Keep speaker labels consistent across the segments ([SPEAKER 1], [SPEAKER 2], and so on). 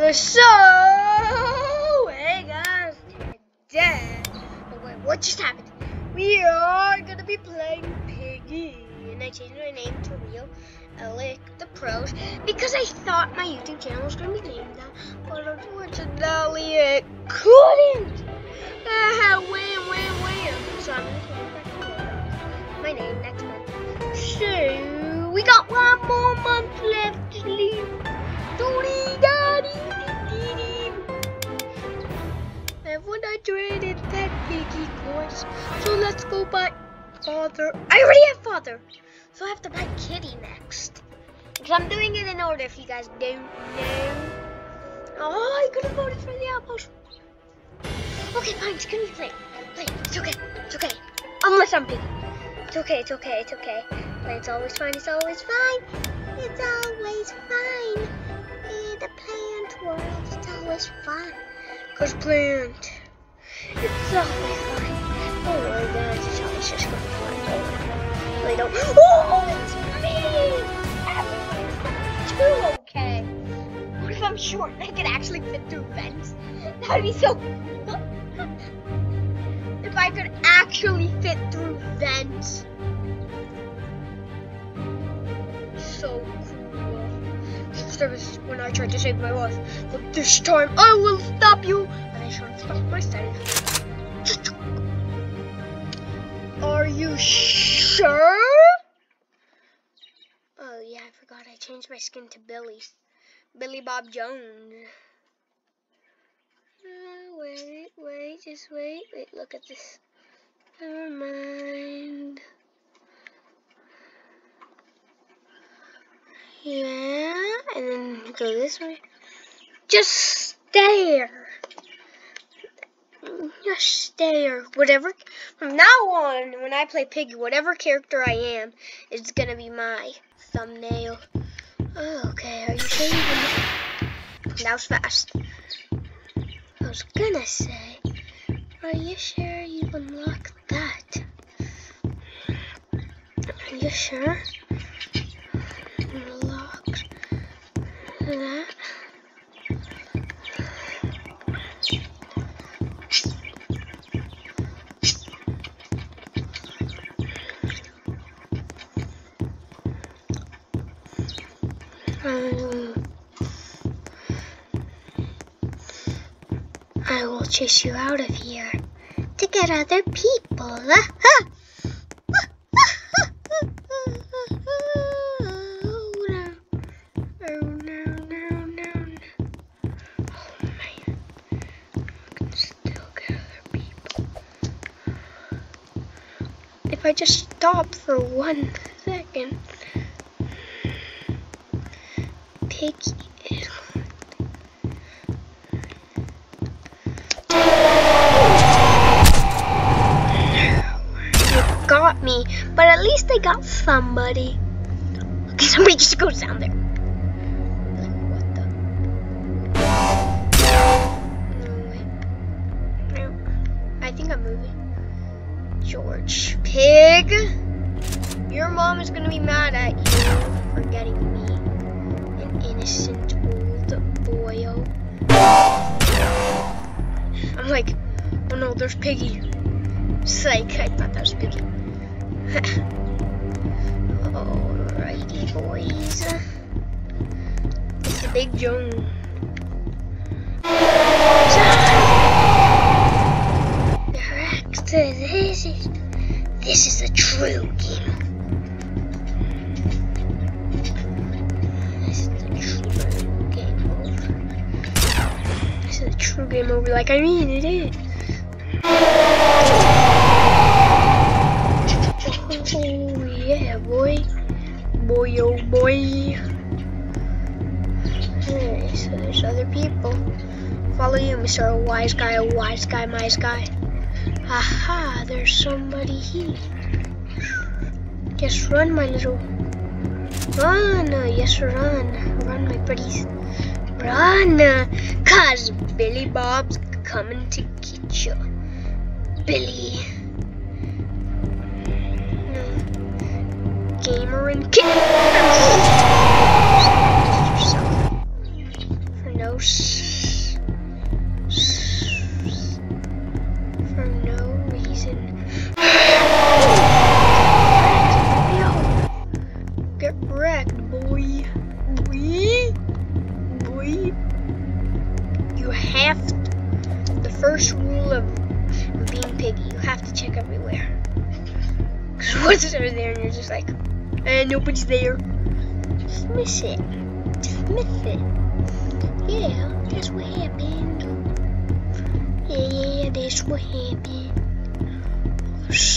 [SPEAKER 1] the show. Hey guys, today. Oh wait, what just happened? We are gonna be playing Piggy, and I changed my name to Rio Alec the Pros because I thought my YouTube channel was gonna be named that, but unfortunately it couldn't. Ah, wham, wham, wham. So I'm gonna change back to my name next month. So we got one more month left to leave. Everyone I traded that piggy course. So let's go buy father. I already have father. So I have to buy kitty next. Because I'm doing it in order if you guys don't know. Oh, I could have voted for the outpost. Okay, fine. It's gonna be. It's okay. It's okay. Unless I'm piggy. It's okay. It's okay. It's okay. It's always fine. It's always fine. It's always fine. In the plant world, it's always fine. Cause plant, it's always fine. Don't worry, guys. It's always just gonna fine. Don't worry. Really don't. Oh, it's me! Everyone's too okay. What if I'm short and I could actually fit through vents? That'd be so. if I could actually fit through vents. Was when I tried to save my life. But this time I will stop you. And I shall stop myself. Are you sure? Oh yeah, I forgot I changed my skin to Billy. Billy Bob Jones. Uh, wait, wait, just wait. Wait, look at this. Never mind. Yeah, and then go this way. Just stare. Just stare. Whatever. From now on, when I play Piggy, whatever character I am is gonna be my thumbnail. Oh, okay, are you That was fast. I was gonna say, are you sure you unlocked that? Are you sure? I will chase you out of here to get other people. I just stop for one second. Piggy. You got me, but at least they got somebody. Okay, somebody just goes down there. I think I'm moving. George Pig. Your mom is gonna be mad at you for getting me, an innocent old boyo. Oh. I'm like, oh no, there's Piggy. Psych, I thought that was Piggy. Alrighty, boys. It's the Big Joan. This is this is a true game. This is a true game over. This is a true game over. Like I mean, it is. Oh yeah, boy, boy, oh boy. Hey, so there's other people. Follow you, Mr. Wise Guy, wise guy, mice guy. Aha, there's somebody here. Just run, my little. Run, yes, run. Run, my buddies. Run, cause Billy Bob's coming to get you. Billy. Gamer and kid.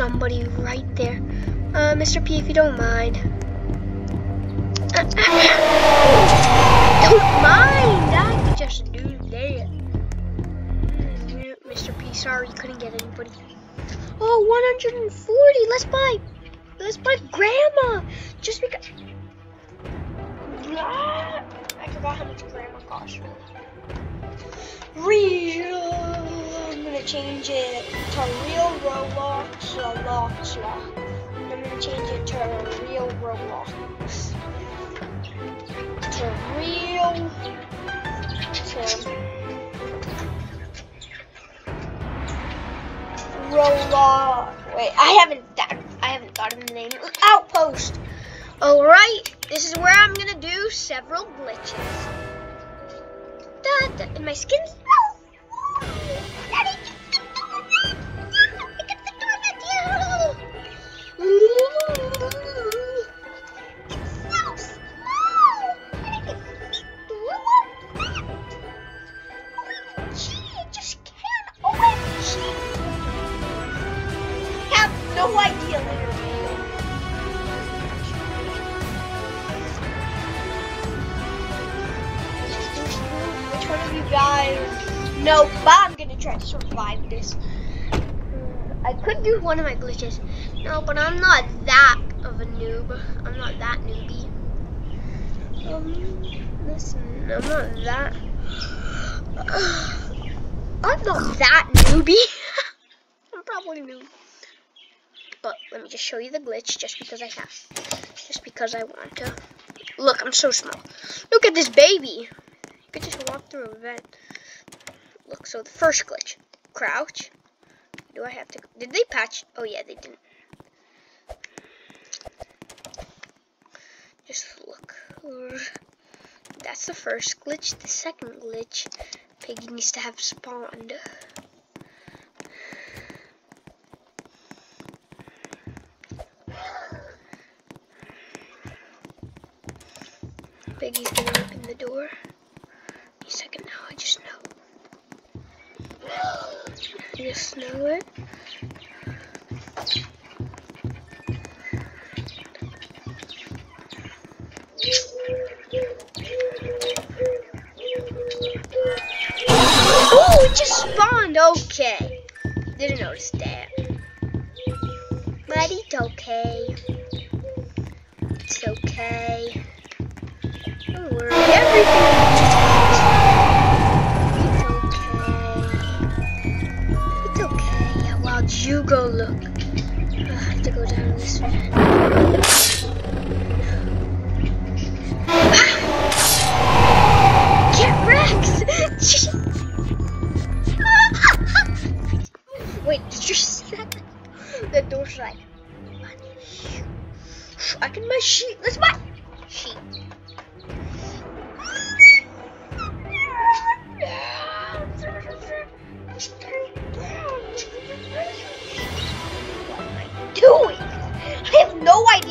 [SPEAKER 1] Somebody right there. Uh, Mr. P, if you don't mind. don't mind. I could just do that. Mm, Mr. P, sorry, you couldn't get anybody. Oh, 140. Let's buy. Let's buy Grandma. Just because. I forgot how much Grandma costs. Real. I'm gonna change it to real Roblox Roblox. And I'm gonna change it to real Roblox. To real. To Roblox. Wait, I haven't that I haven't gotten the name. Outpost. All right, this is where I'm gonna do several glitches. Da, da, and my skin's. Guys know? But I'm gonna try to survive this. I could do one of my glitches. No, but I'm not that of a noob. I'm not that newbie. Um, listen, I'm not that. I'm not that newbie. I'm probably noob. But let me just show you the glitch just because I have. Just because I want to. Look, I'm so small. Look at this baby. Could just walk through a vent. Look, so the first glitch. Crouch. Do I have to... Did they patch? Oh, yeah, they didn't. Just look. That's the first glitch. The second glitch, Piggy needs to have spawned. Piggy's gonna open the door. It's okay. Don't worry. Everything. It's okay. It's okay. Yeah, while you go look. I have to go down this van.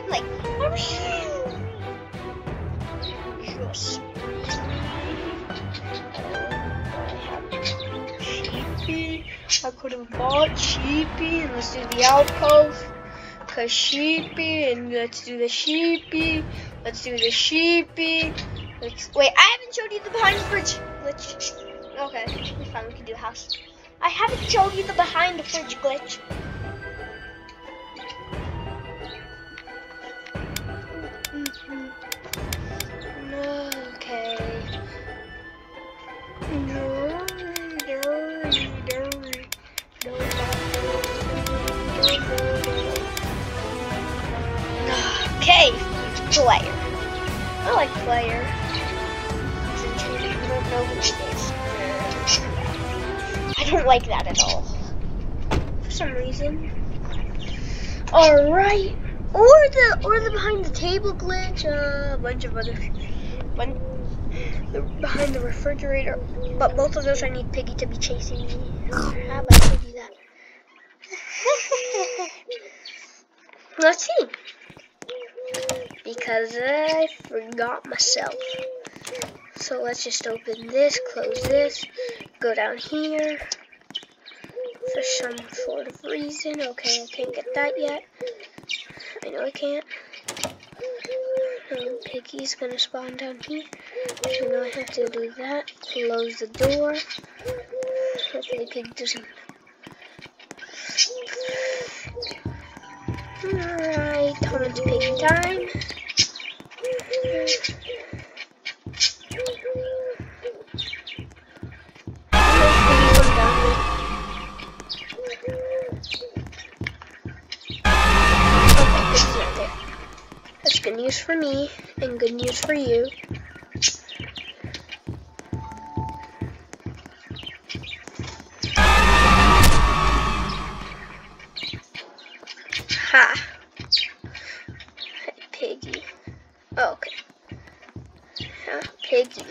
[SPEAKER 1] No. Like, just. Sheepy. I could have bought Sheepy and let's do the outpost. Cause Sheepy and let's do the Sheepy. Let's do the Sheepy. Let's wait. I haven't showed you the behind the fridge glitch. Okay, we. We can do house. I haven't showed you the behind the fridge glitch. Okay, player. I like player. Since don't know who I don't like that at all. For some reason. Alright. Or the or the behind the table glitch, uh, a bunch of other behind the refrigerator. But both of those I need Piggy to be chasing me. How about do that? Let's see. Because I forgot myself. So let's just open this, close this, go down here. For some sort of reason. Okay, I can't get that yet. I know I can't. Um, Piggy's gonna spawn down here. So now I have to do that. Close the door. Hopefully Pig doesn't. Alright, to Piggy time. Good news for me and good news for you. Ha. Ha, piggy.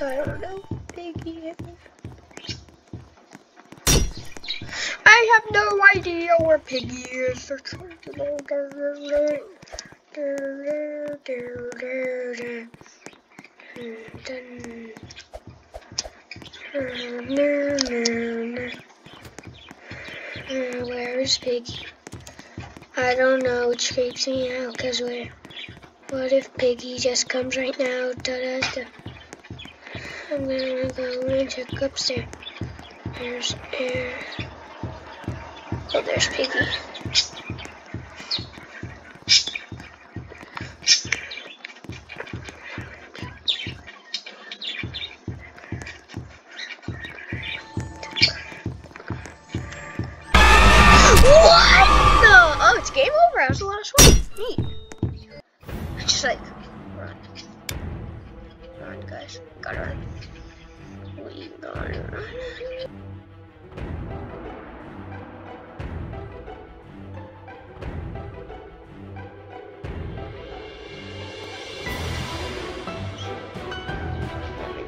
[SPEAKER 1] I don't know. Piggy. I have no idea where Piggy is. Where is Piggy? I don't know. It creeps me out because where? What if Piggy just comes right now? Da da da. I'm gonna go and check upstairs. There's air. Oh, there's Piggy.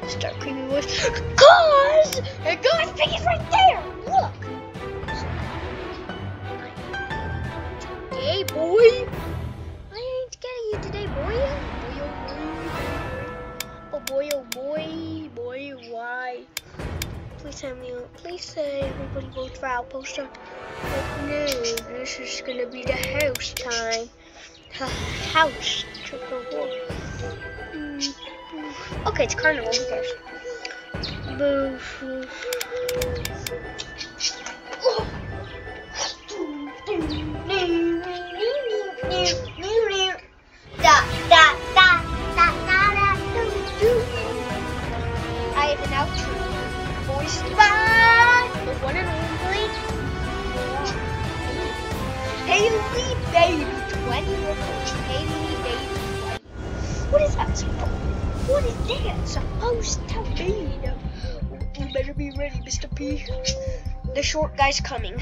[SPEAKER 1] Start creepy voice. Cause, hey guys, Piggy's right there. Please me, please say everybody votes for Outpost. Oh no, this is gonna be the house time. The house triple war. Mm, mm. Okay, it's carnival, who cares? Boo. Haley Baby 20 Haley Baby 20. What is that supposed What is that supposed to mean? You better be ready, Mr. P. The short guy's coming.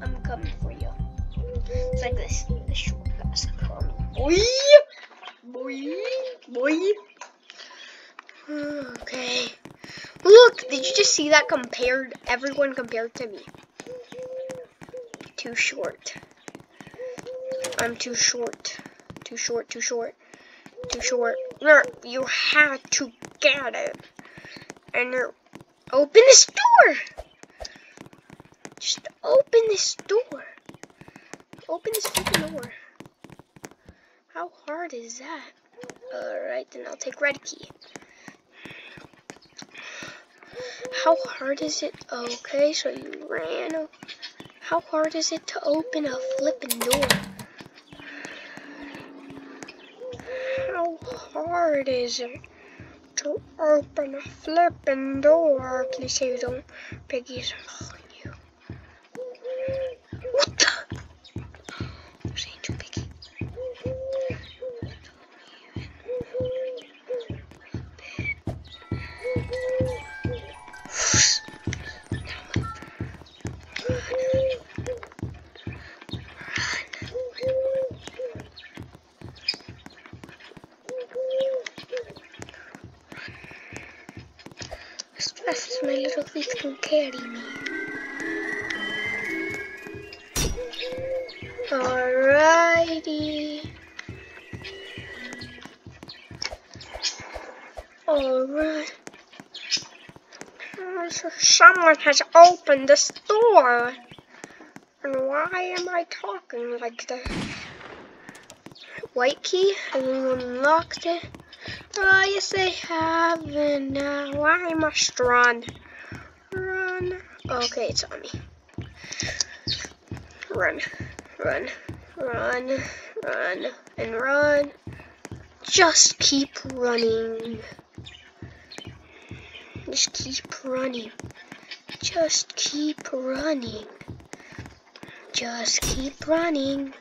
[SPEAKER 1] I'm coming for you. It's like this. The short guy's coming. Boy! Boy! Boy! Okay. Look, did you just see that compared, everyone compared to me? Too short. I'm too short. Too short, too short. Too short. No, you have to get it. And there, open this door. Just open this door. Open this fucking door. How hard is that? Alright, then I'll take red key. How hard is it? Okay, so you ran. How hard is it to open a flipping door? How hard is it to open a flipping door? Please say you don't. Piggy's little feet can carry me. Alrighty. Alright. Uh, someone has opened this door. And why am I talking like this? White key? Have unlocked it? Oh, yes, they have. And now I must run. Run. Okay, it's on me. Run, run, run, run, and run. Just keep running. Just keep running. Just keep running. Just keep running.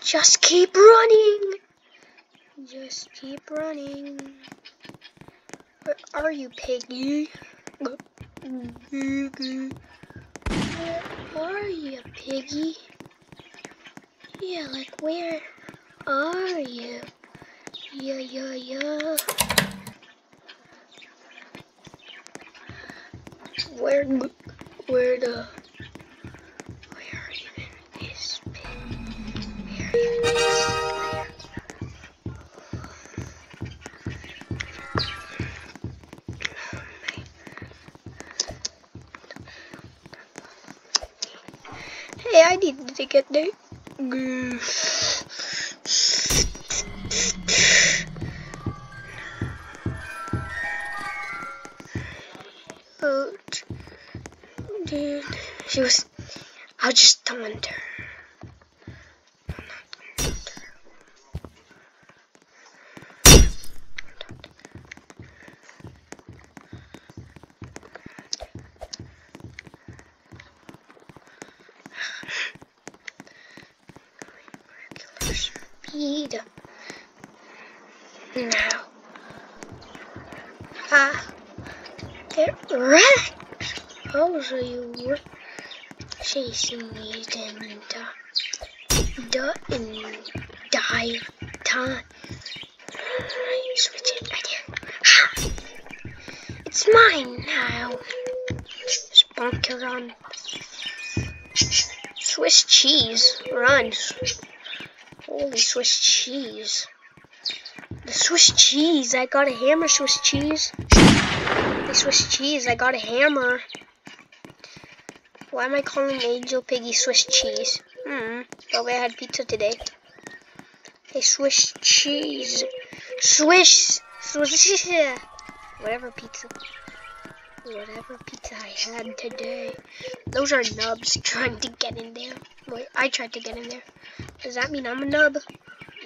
[SPEAKER 1] Just keep running. Just keep running. Where are you, piggy? Where are you, piggy? Yeah, like where are you? Yeah, yeah, yeah. Where, where the, I needed to get there. Speed. Now. Ah. Get wrecked! Oh, so you were chasing me uh, duh, and dive time. You switch it right here. Ha! It's mine now. Spunk on Swiss cheese runs. Holy Swiss cheese. The Swiss cheese. I got a hammer Swiss cheese. The Swiss cheese. I got a hammer. Why am I calling Angel Piggy Swiss cheese? Hmm. Probably I had pizza today. Hey, Swiss cheese. Swiss. Swiss. Whatever pizza. Whatever pizza I had today. Those are nubs trying to get in there. Wait, I tried to get in there. Does that mean I'm a nub?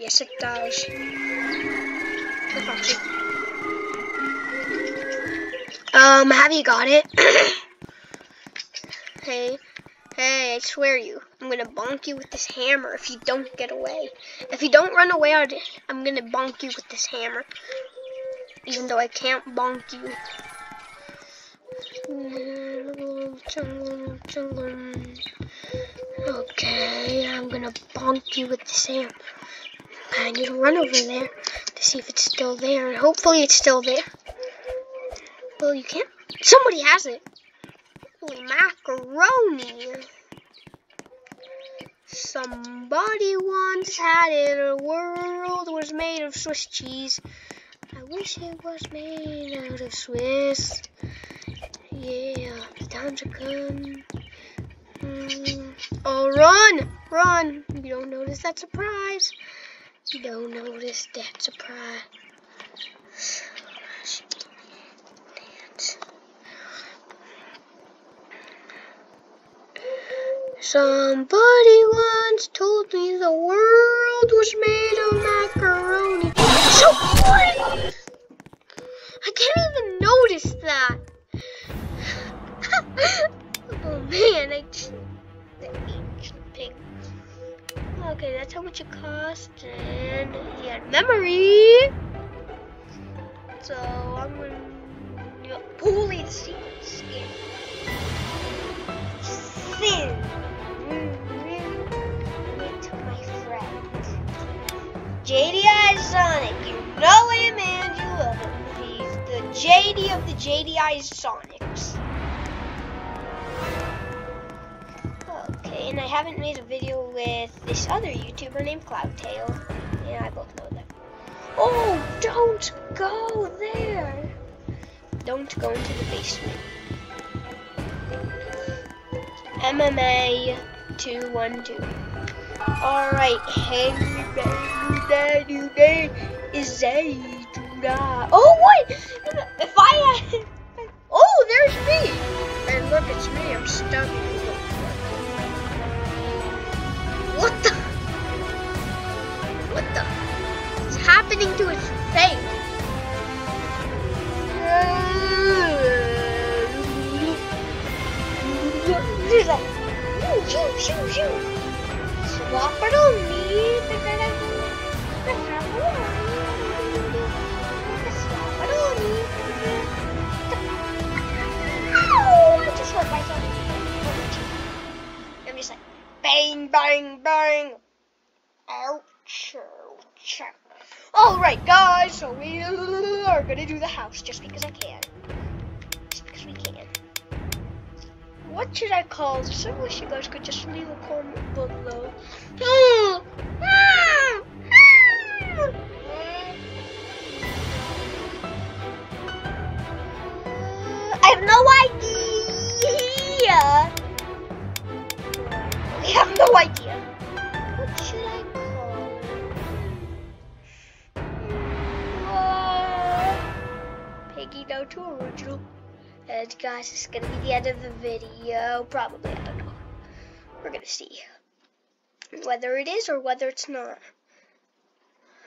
[SPEAKER 1] Yes, it does. Um, have you got it? hey, hey, I swear you, I'm gonna bonk you with this hammer if you don't get away. If you don't run away, I'm gonna bonk you with this hammer. Even though I can't bonk you. Okay, I'm gonna bonk you with this hammer. I need to run over there to see if it's still there, and hopefully it's still there. Well, you can't. Somebody has it. Macaroni. Somebody once had it. A world was made of Swiss cheese. I wish it was made out of Swiss. Yeah, times are come. Mm. Oh, run! Run! You don't notice that surprise. You don't notice that surprise. Somebody once told me the world was made of macaroni. So what? the ancient pig. Okay, that's how much it cost, and he had memory. So I'm gonna you know, pull the secret skin. Sin. JDI Sonic, you know him and you love him. He's the JD of the JDI Sonic. And I haven't made a video with this other YouTuber named Cloudtail. Yeah, I both know that. Oh, don't go there. Don't go into the basement. MMA 212. Alright, hey, baby, baby, is Oh, what? If I. Oh, there's me. And look, it's me. I'm stuck. What the? What the? What's happening to his face? Swap on me. Swap on me. Ow! I just hurt myself. Bang, bang. Ouch, ouch. Alright, guys, so we are gonna do the house just because I can. Just because we can. What should I call this? I wish you guys could just leave a comment below. I have no gonna be the end of the video. Probably, I don't know. We're gonna see whether it is or whether it's not.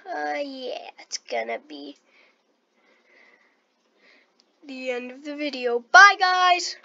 [SPEAKER 1] Uh, yeah, it's gonna be the end of the video. Bye, guys!